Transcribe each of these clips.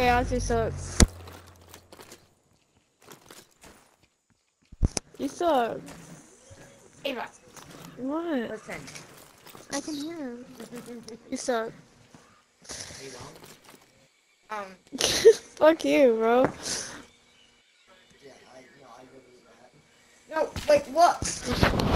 Chaos, you suck. You suck. Ava, What? listen. I can hear him. You suck. Um, Fuck you, bro. no, wait, what?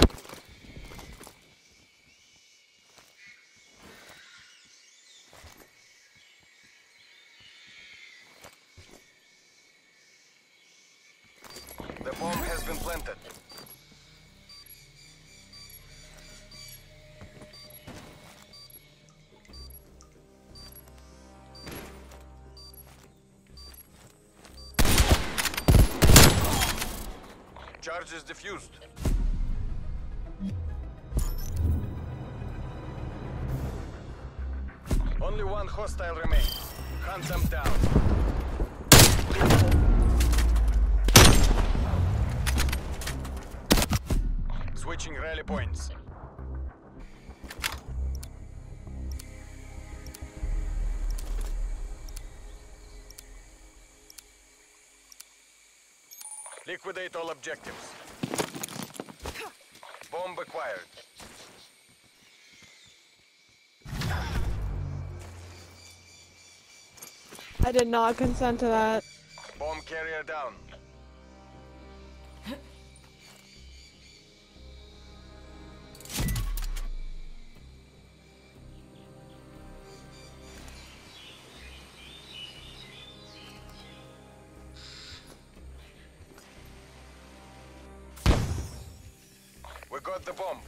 Charge is diffused. Only one hostile remains. Hunt them down. Switching rally points. Liquidate all objectives. Bomb acquired. I did not consent to that. Bomb carrier down. Got the bomb.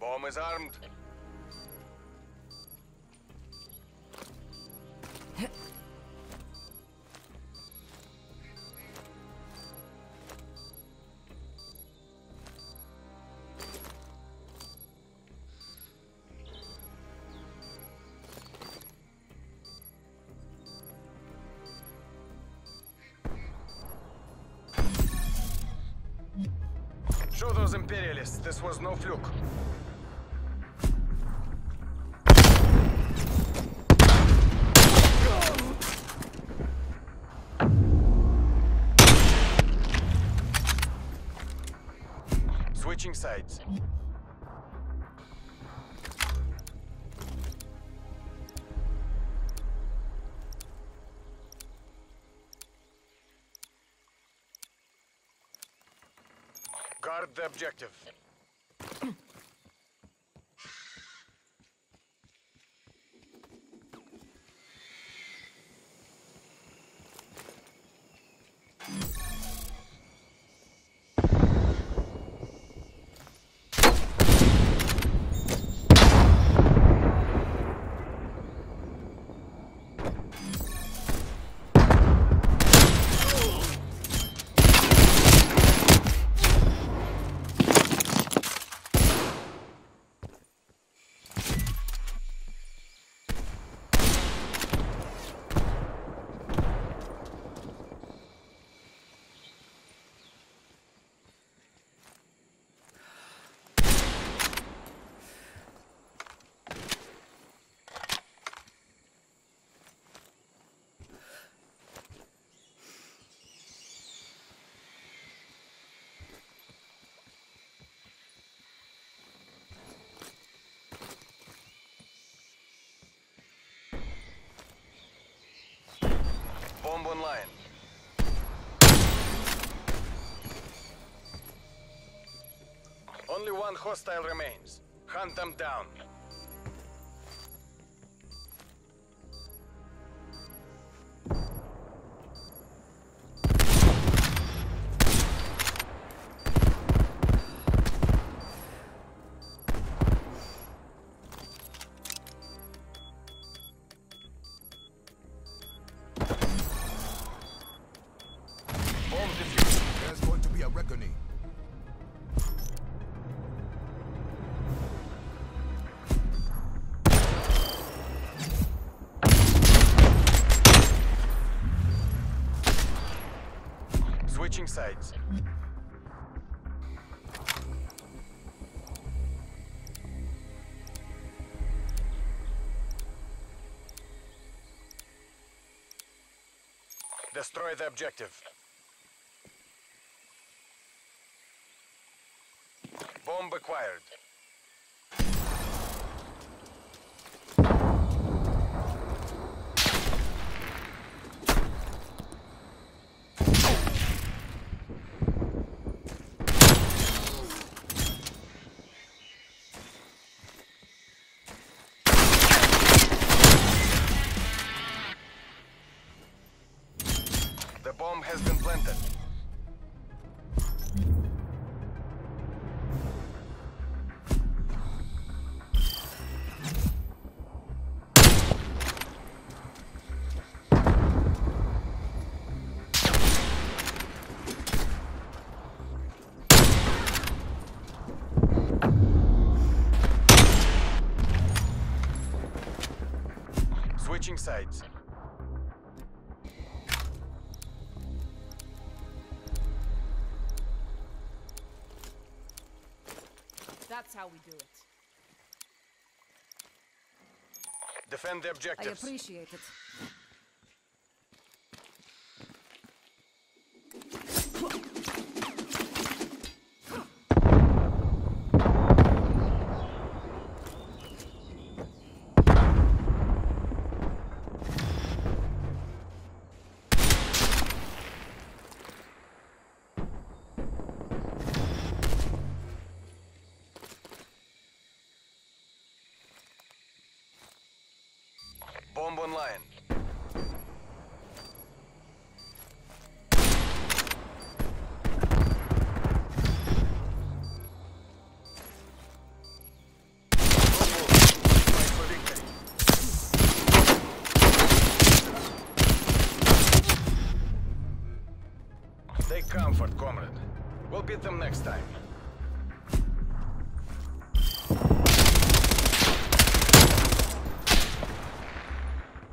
Bomb is armed. Those imperialists this was no fluke. Switching sides. The objective. Bomb online. Only one hostile remains. Hunt them down. Switching sides. Destroy the objective. Bomb acquired. Bomb has been planted. Switching sides. Defend the I appreciate it. Online.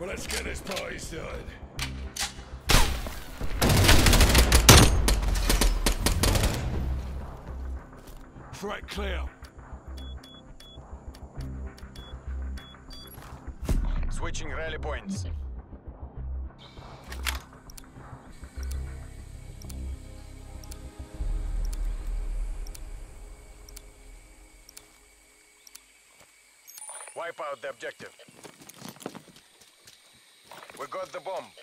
Well, let's get this party started. Threat clear. Switching rally points. Wipe out the objective. We got the bomb.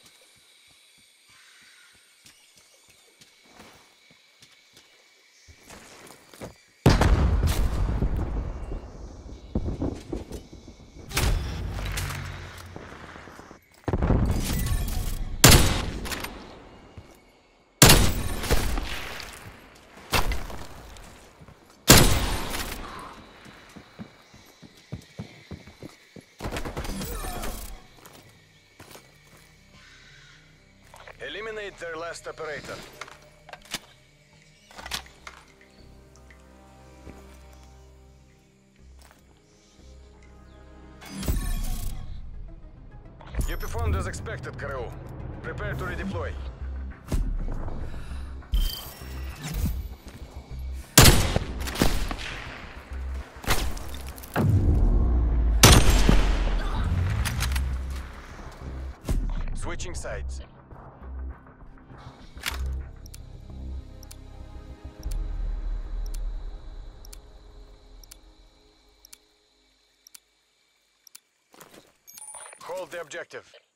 Eliminate their last operator. You performed as expected, Kareu. Prepare to redeploy. Switching sides. Hold the objective.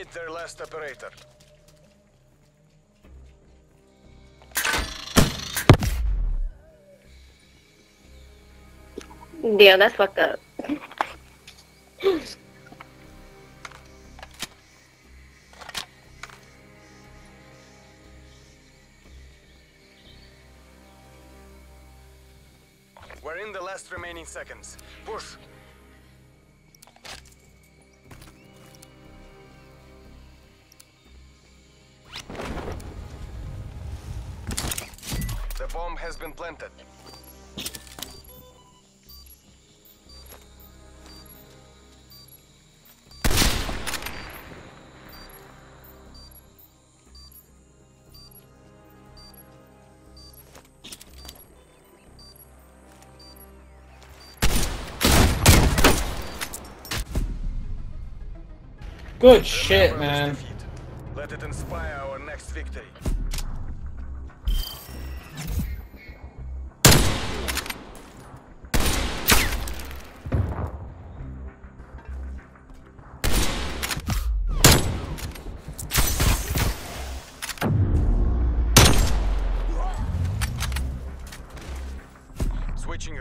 Eliminate their last operator. Damn, that's fucked up. We're in the last remaining seconds. Push. Bomb has been planted. Good shit, man. Let it inspire our next victory.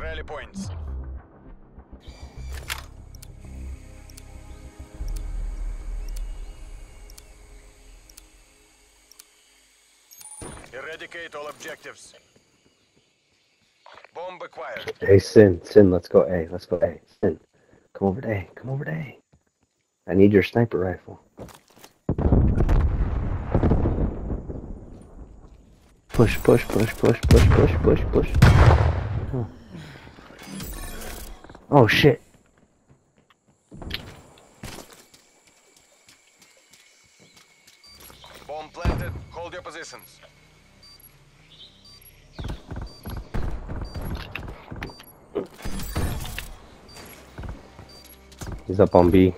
Rally points. Eradicate all objectives. Bomb acquired. Hey, Sin, Sin, let's go A. Let's go A. Sin, come over to A. Come over to A. I need your sniper rifle. Push, push, push, push, push, push, push, push. Oh, shit. Bomb planted. Hold your positions. He's up on B.